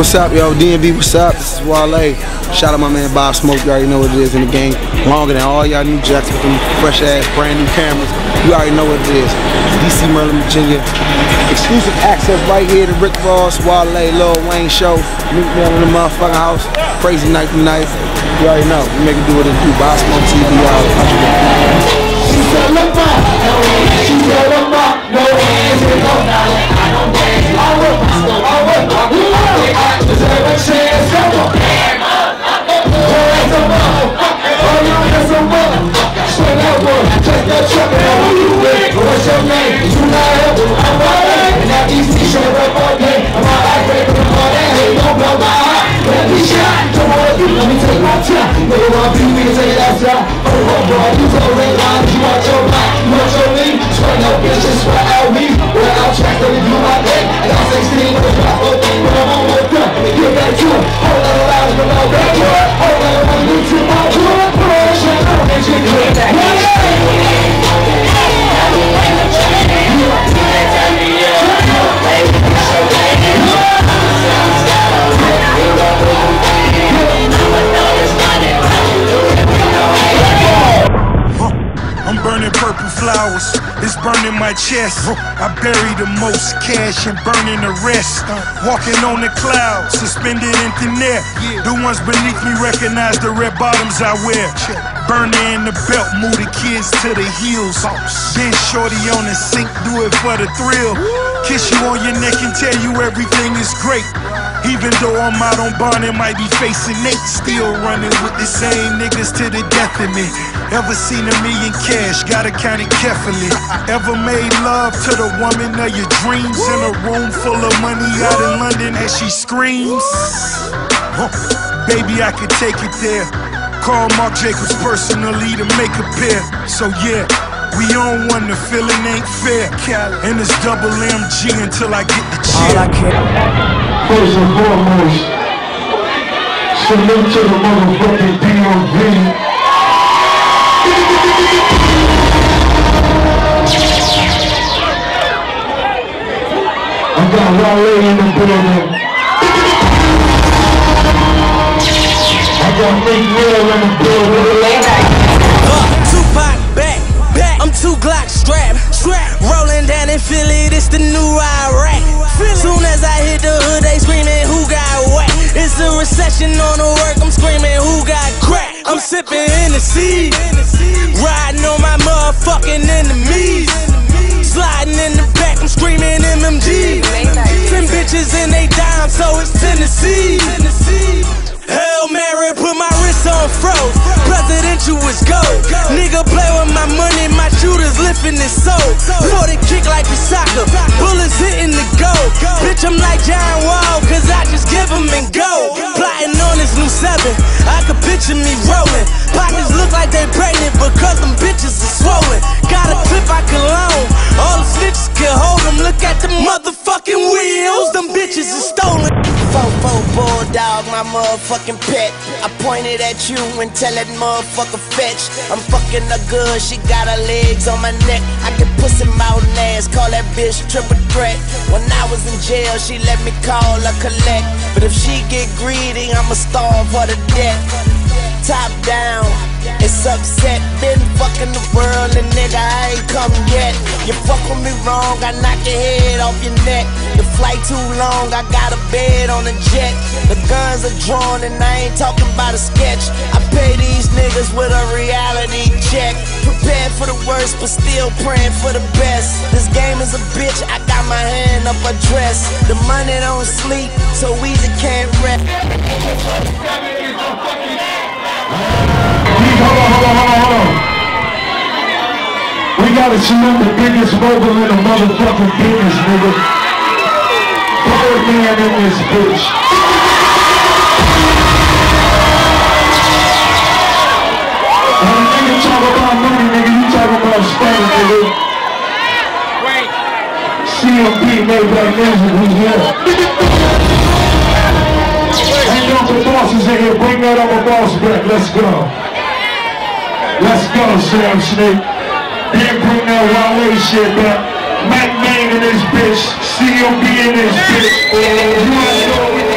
What's up, yo? DMV, what's up? This is Wale. Shout out my man Bob Smoke. You already know what it is in the game. Longer than all y'all new jacks with them fresh ass, brand new cameras. You already know what it is. DC, Maryland, Virginia. Exclusive access right here to Rick Ross, Wale, Lil Wayne show. Meet me in the motherfucking house. Crazy night tonight. You already know. We make it do what it do. Bob Smoke TV, y'all. Said, that's burning my chest. I bury the most cash and burning the rest. Walking on the clouds, suspended in thin air. The ones beneath me recognize the red bottoms I wear. Burning in the belt, move the kids to the heels. Been shorty on the sink, do it for the thrill. Kiss you on your neck and tell you everything is great. Even though I'm out on bond and might be facing Nate, still running with the same niggas to the death of me. Ever seen a million cash? Gotta count it carefully. Ever made love to the woman of your dreams in a room full of money out in London as she screams? Huh. Baby, I could take it there. Call Marc Jacobs personally to make a pair. So yeah. We on one, the feeling ain't fair. And it's double MG until I get the chair. First and foremost, salute to the motherfucking DMV. I got Wale in the building. I got Meek Mill in the building. Glock strap, strap. Rolling down in Philly, this the new Iraq. Soon as I hit the hood, they screaming, who got whack? It's a recession on the work, I'm screaming, who got crack? I'm sipping in the sea, riding on my motherfucking enemies. Sliding in the back, I'm screaming MMG. Ten bitches and they down, so it's Tennessee. Hail Mary, put my wrist on froze. Presidential is lifting his soul. 40 kick like a soccer, bullets hitting the goal. Bitch, I'm like John Wall, cause I just give them and go. Plotting on this new seven, I could picture me rolling. Pockets look like they pregnant because them bitches are swollen. Got a clip I can loan, all the snitches can hold them. Look at the motherfucking wheels, them bitches are stolen. Fofo bulldog, my motherfucking pet. I pointed at you and tell that motherfucker fetch. I'm fucking her good, she got her legs on my neck. I can pussy mouth and ass, call that bitch triple threat. When I was in jail, she let me call her collect. But if she get greedy, I'ma starve her to death. Top down, it's upset. Been fucking the world and nigga, I ain't come yet. You fuck with me wrong, I knock your head off your neck. The flight too long, I got a bed on a jet. The guns are drawn and I ain't talking about a sketch. I pay these niggas with a reality check. Prepared for the worst, but still praying for the best. This game is a bitch, I got my hand up a dress. The money don't sleep, so easy can't rest. Hold on, hold on, hold on, hold on. We gotta salute the biggest mogul in the motherfucking business, nigga. Birdman in this bitch. When a nigga talk about money, nigga, you talk about spending, nigga. Wait. CMP Maybach Music, we here. Ain't good bosses in here, bring that other boss back, let's go. Let's go, Sam Snake. Then bring that Wale shit back. Mack Maine in this bitch. COB in this bitch.